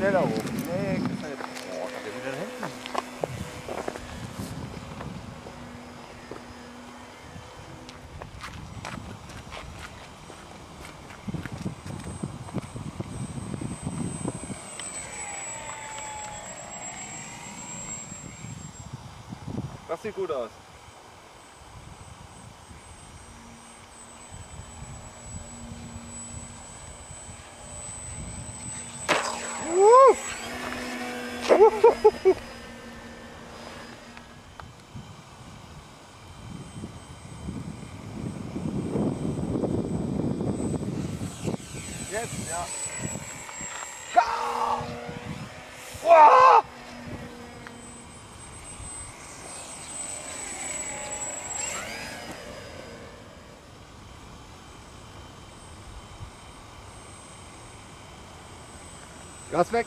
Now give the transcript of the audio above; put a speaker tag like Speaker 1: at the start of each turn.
Speaker 1: da oben. Nee. Boah, kann der wieder hinten. Das sieht gut aus. Jetzt, ja. Ja! Wow! Gas weg!